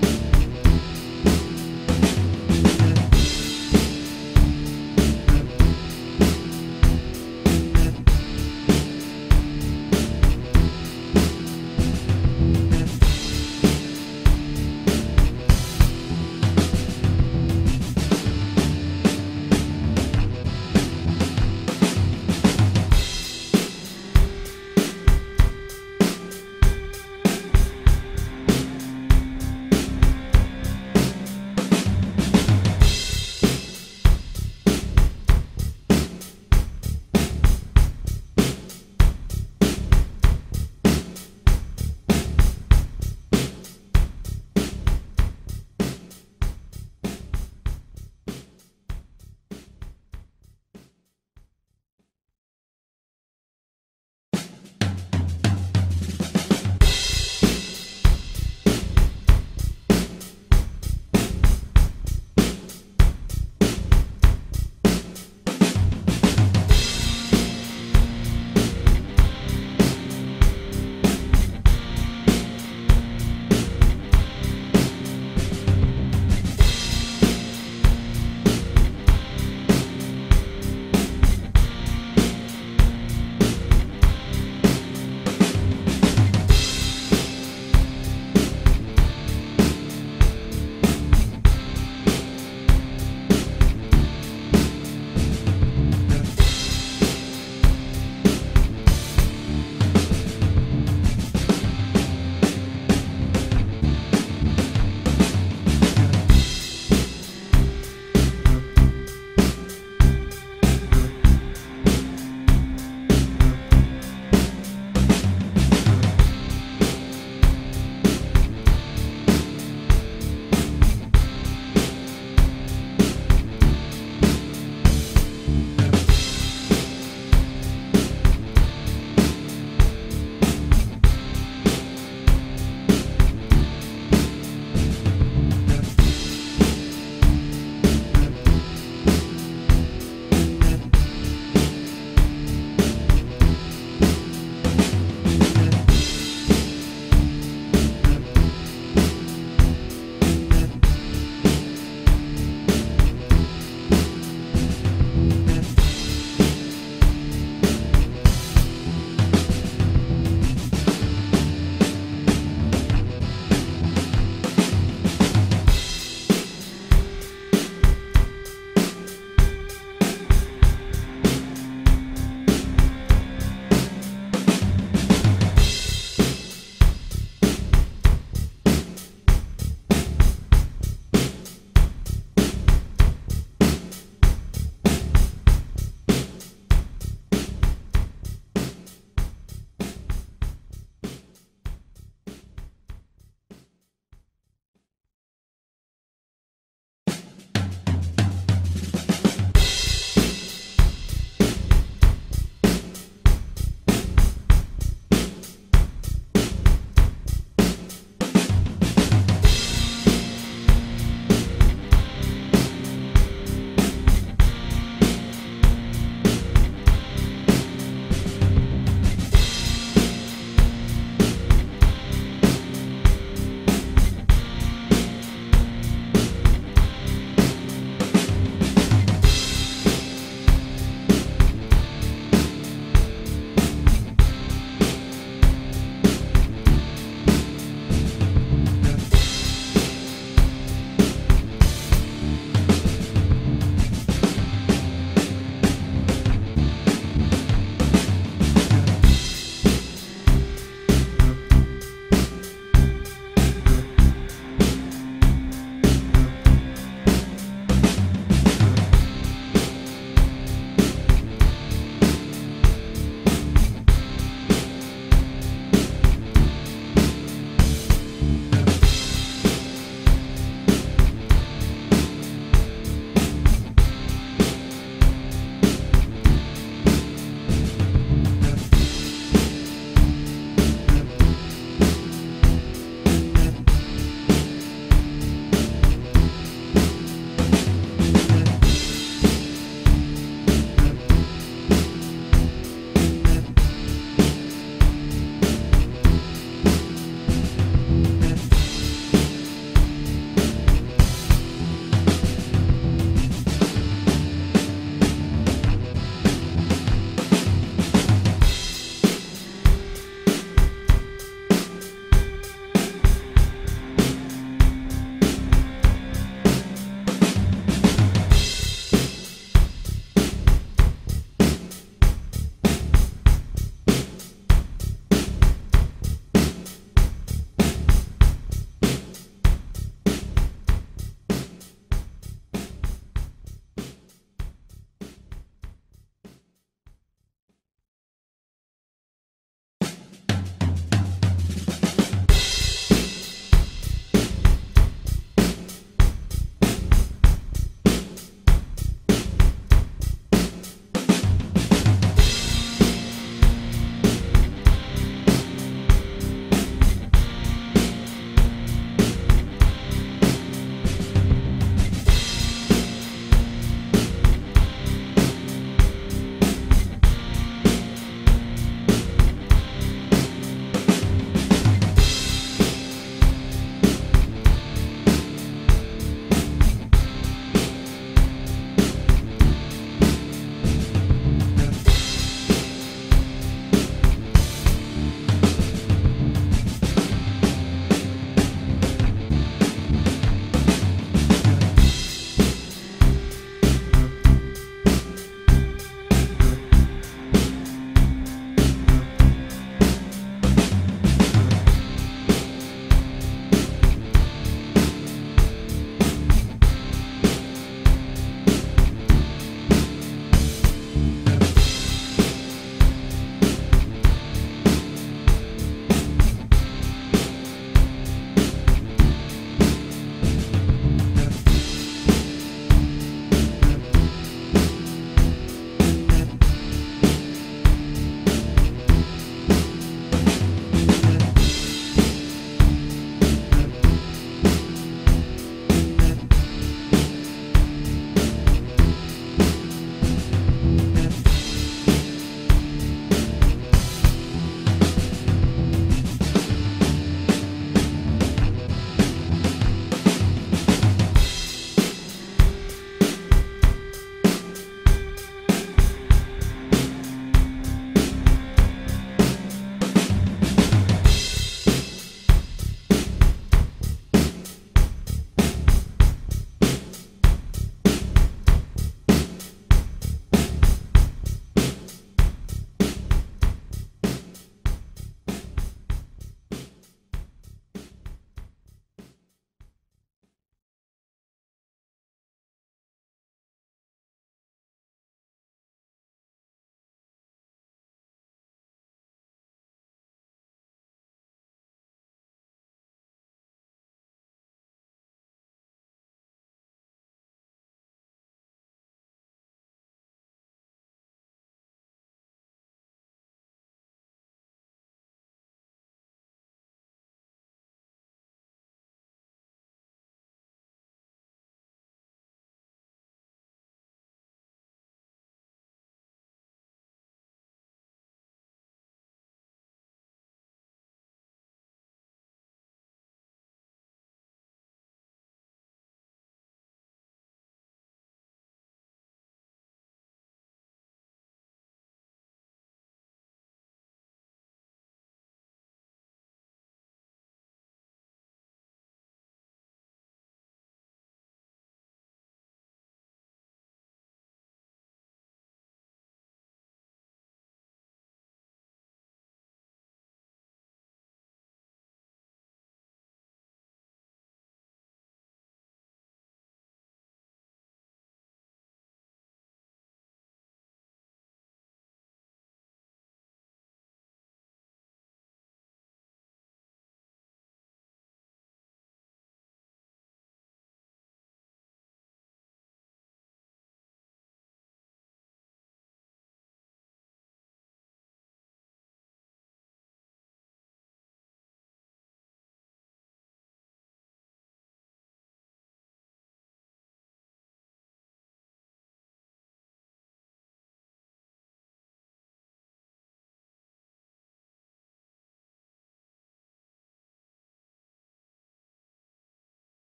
Bye.